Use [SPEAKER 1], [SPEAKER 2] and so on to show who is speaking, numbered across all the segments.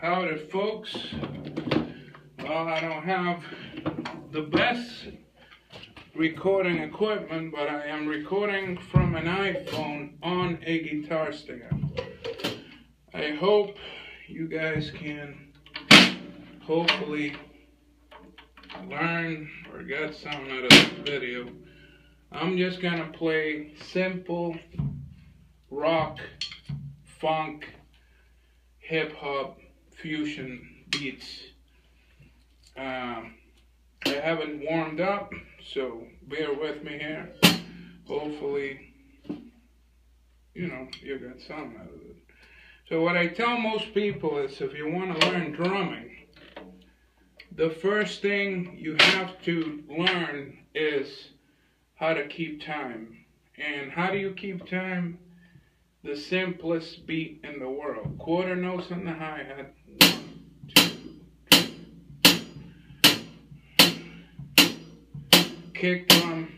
[SPEAKER 1] Howdy, folks. Well, I don't have the best recording equipment, but I am recording from an iPhone on a guitar stand. I hope you guys can hopefully learn or get something out of this video. I'm just gonna play simple rock, funk, hip hop, fusion beats. Um, I haven't warmed up, so bear with me here. Hopefully, you know, you got something out of it. So what I tell most people is if you want to learn drumming, the first thing you have to learn is how to keep time. And how do you keep time? The simplest beat in the world. Quarter notes on the hi-hat. Kick drum,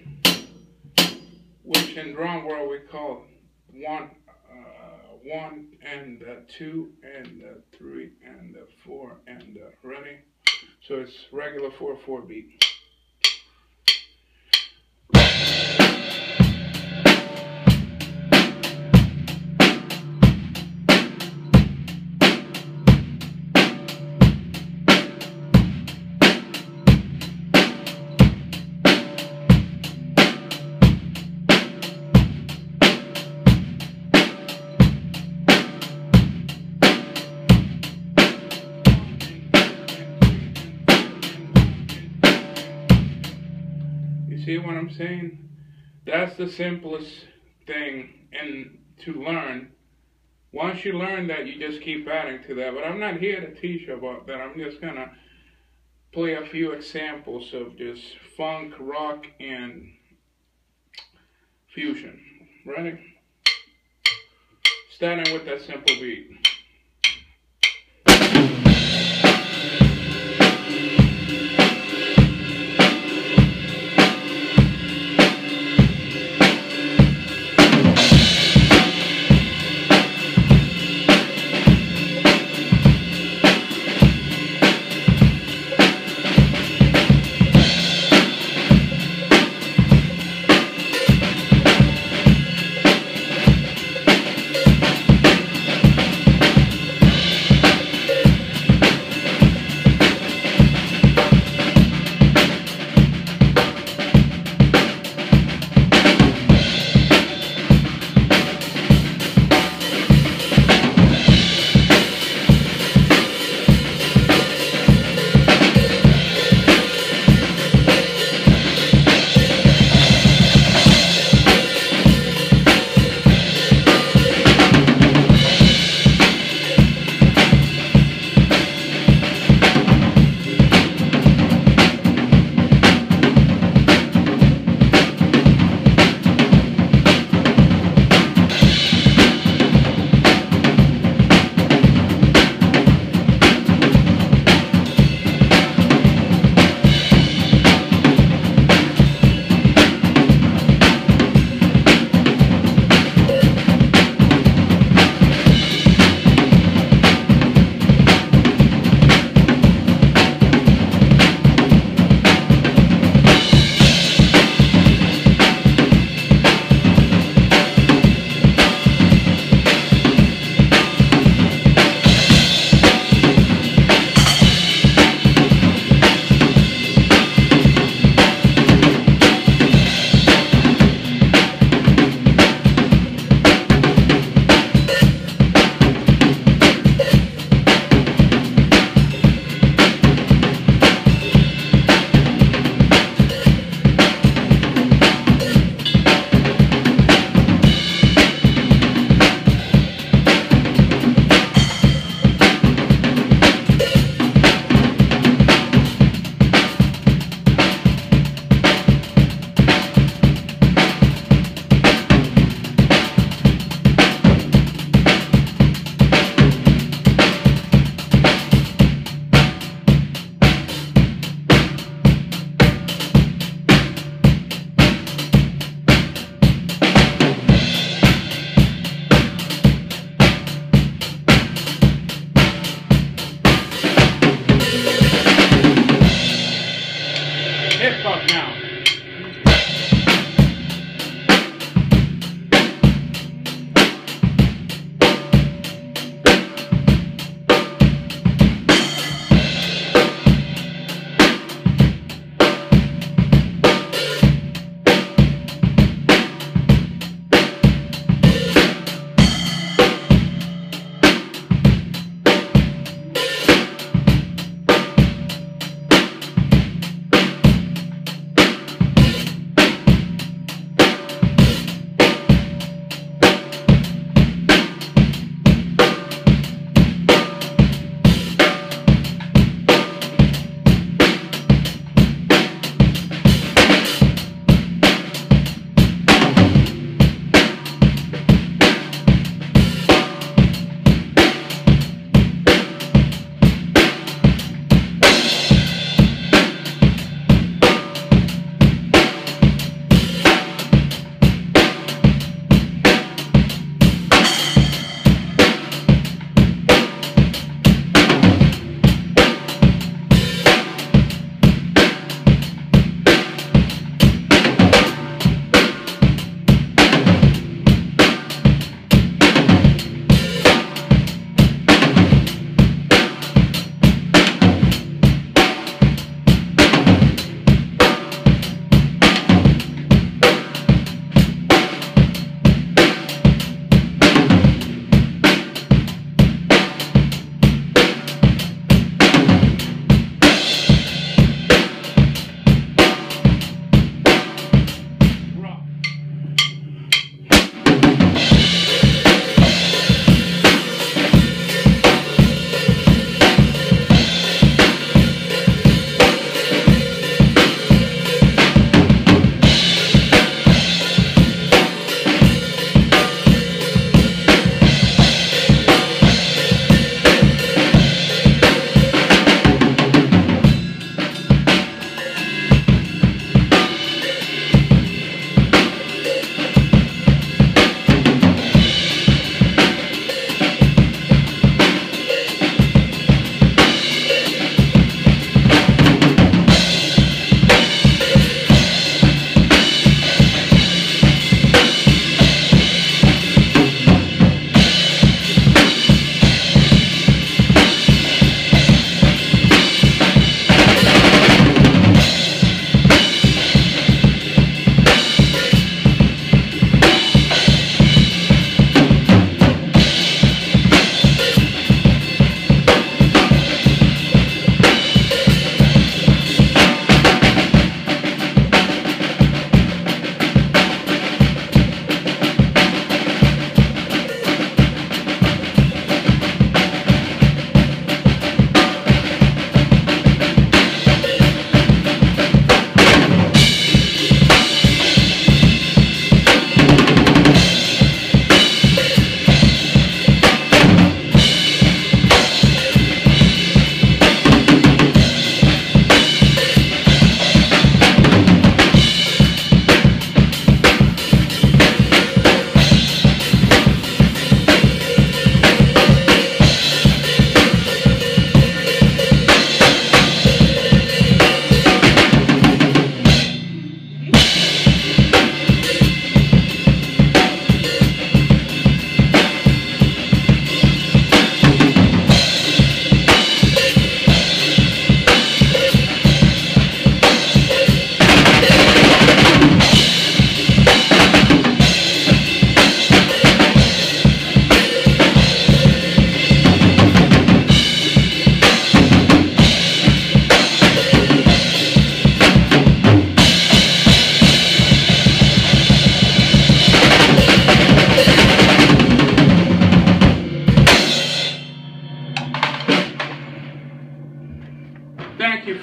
[SPEAKER 1] which in drum world we call one, uh, one and uh, two and uh, three and uh, four and uh, ready. So it's regular 4-4 beat. See what I'm saying? That's the simplest thing and to learn. Once you learn that, you just keep adding to that. But I'm not here to teach you about that. I'm just gonna play a few examples of just funk, rock, and fusion. Ready? Starting with that simple beat.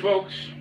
[SPEAKER 1] Folks.